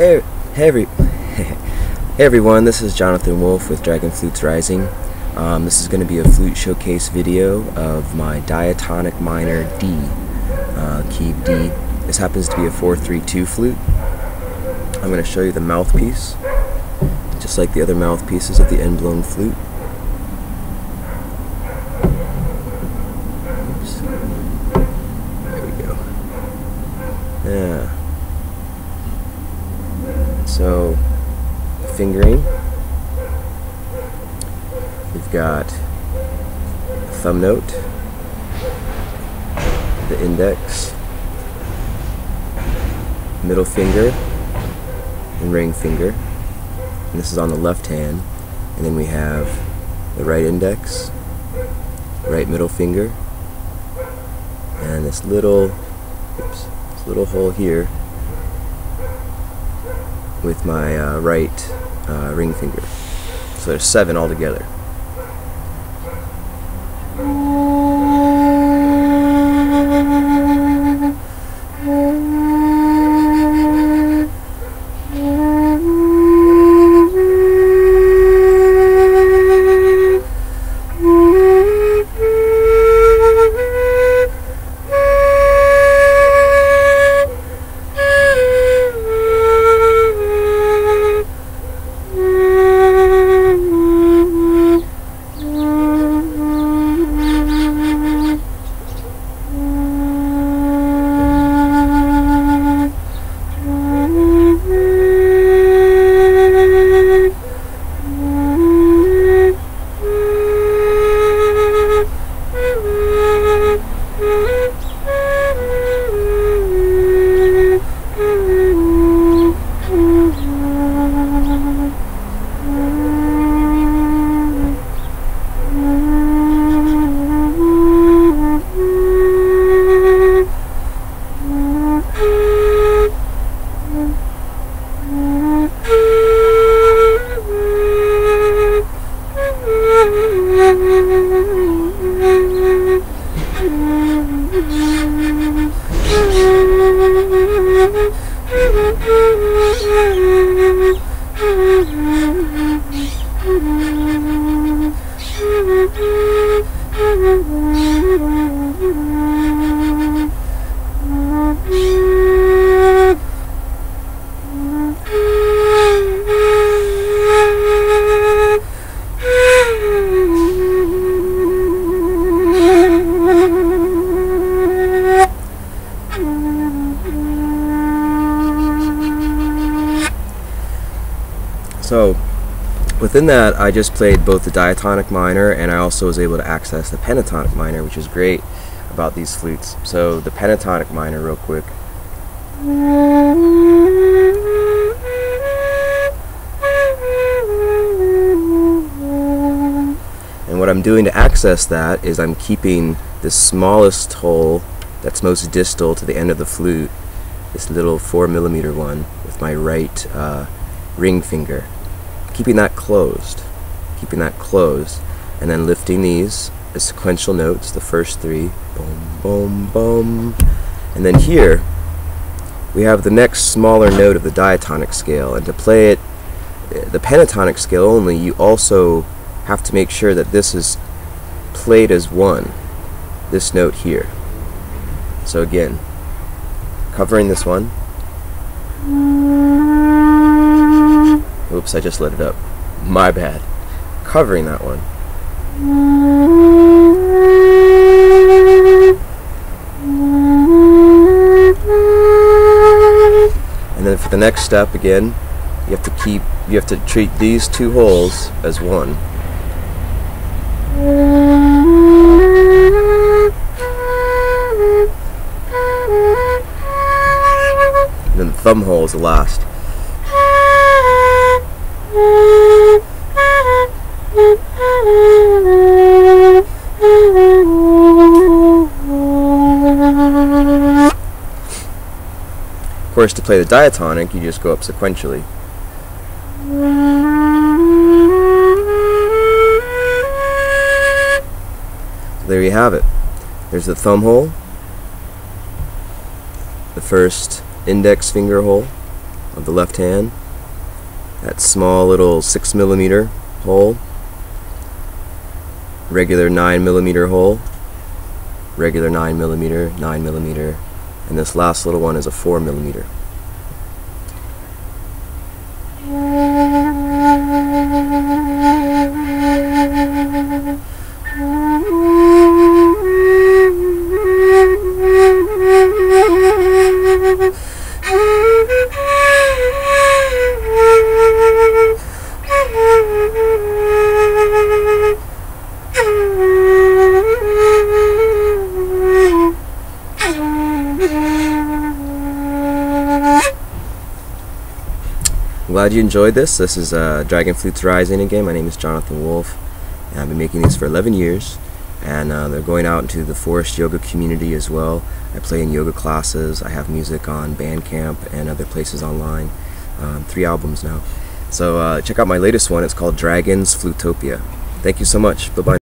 Hey, hey, every, hey everyone, this is Jonathan Wolf with Dragon Flutes Rising. Um, this is going to be a flute showcase video of my diatonic minor D, uh, key D. This happens to be a 432 flute. I'm going to show you the mouthpiece, just like the other mouthpieces of the end-blown flute. Oops. There we go. Yeah. So, fingering, we've got thumb note, the index, middle finger, and ring finger. And this is on the left hand. And then we have the right index, right middle finger, and this little, oops, this little hole here with my uh, right uh, ring finger. So there's seven altogether. So within that, I just played both the diatonic minor and I also was able to access the pentatonic minor, which is great about these flutes. So the pentatonic minor, real quick. And what I'm doing to access that is I'm keeping the smallest hole that's most distal to the end of the flute, this little four millimeter one, with my right uh, ring finger keeping that closed, keeping that closed, and then lifting these as sequential notes, the first three, boom, boom, boom, and then here we have the next smaller note of the diatonic scale, and to play it the pentatonic scale only, you also have to make sure that this is played as one, this note here. So again, covering this one. Oops, I just lit it up. My bad. Covering that one. And then for the next step again, you have to keep you have to treat these two holes as one. And then the thumb hole is the last. Of course, to play the diatonic, you just go up sequentially. So there you have it. There's the thumb hole, the first index finger hole of the left hand. That small little 6 millimeter hole. Regular 9 millimeter hole. Regular 9 millimeter, 9 millimeter. And this last little one is a 4 millimeter. Glad you enjoyed this. This is uh, Dragon Flutes Rising again. My name is Jonathan Wolf, and I've been making these for 11 years. And uh, they're going out into the forest yoga community as well. I play in yoga classes. I have music on Bandcamp and other places online. Um, three albums now. So uh, check out my latest one. It's called Dragons Flutopia. Thank you so much. Bye bye now.